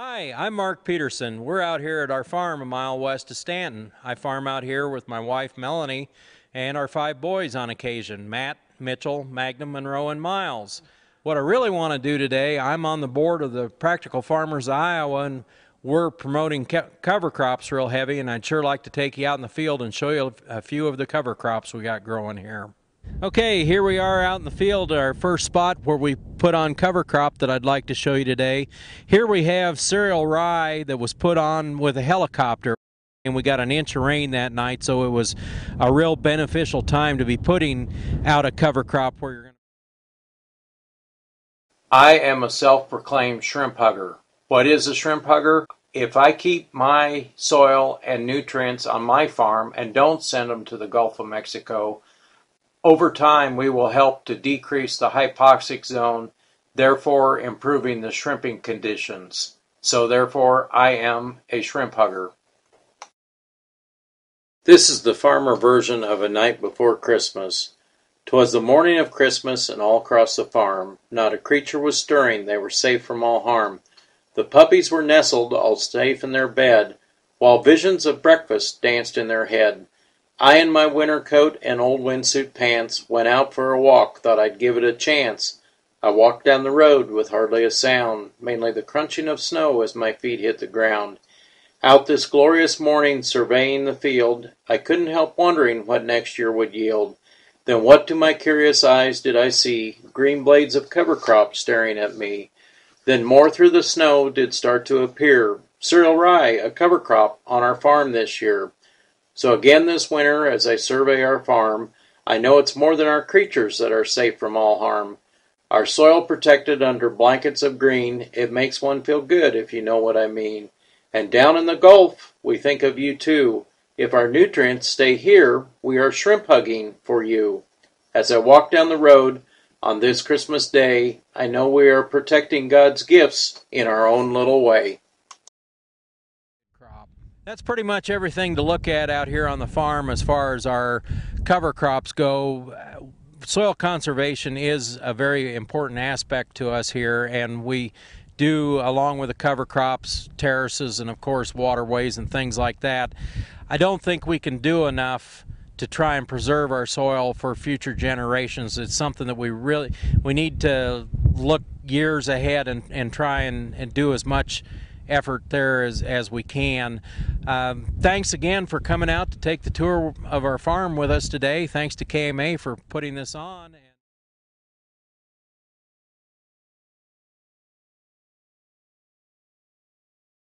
Hi, I'm Mark Peterson. We're out here at our farm a mile west of Stanton. I farm out here with my wife Melanie and our five boys on occasion Matt, Mitchell, Magnum, Monroe, and Miles. What I really want to do today, I'm on the board of the Practical Farmers of Iowa and we're promoting cover crops real heavy, and I'd sure like to take you out in the field and show you a few of the cover crops we got growing here. Okay, here we are out in the field, our first spot where we put on cover crop that I'd like to show you today. Here we have cereal rye that was put on with a helicopter and we got an inch of rain that night so it was a real beneficial time to be putting out a cover crop where you're going to I am a self-proclaimed shrimp hugger. What is a shrimp hugger? If I keep my soil and nutrients on my farm and don't send them to the Gulf of Mexico, over time, we will help to decrease the hypoxic zone, therefore improving the shrimping conditions. So therefore, I am a shrimp hugger. This is the farmer version of A Night Before Christmas. 'Twas the morning of Christmas, and all across the farm Not a creature was stirring, they were safe from all harm. The puppies were nestled, all safe in their bed, While visions of breakfast danced in their head. I in my winter coat and old windsuit pants Went out for a walk, thought I'd give it a chance. I walked down the road with hardly a sound, Mainly the crunching of snow as my feet hit the ground. Out this glorious morning surveying the field, I couldn't help wondering what next year would yield. Then what to my curious eyes did I see? Green blades of cover crop staring at me. Then more through the snow did start to appear. Cereal rye, a cover crop on our farm this year. So again this winter, as I survey our farm, I know it's more than our creatures that are safe from all harm. Our soil protected under blankets of green, it makes one feel good if you know what I mean. And down in the Gulf, we think of you too. If our nutrients stay here, we are shrimp hugging for you. As I walk down the road on this Christmas day, I know we are protecting God's gifts in our own little way that's pretty much everything to look at out here on the farm as far as our cover crops go. Soil conservation is a very important aspect to us here, and we do, along with the cover crops, terraces, and of course waterways and things like that. I don't think we can do enough to try and preserve our soil for future generations. It's something that we really we need to look years ahead and, and try and, and do as much effort there as, as we can. Um, thanks again for coming out to take the tour of our farm with us today. Thanks to KMA for putting this on.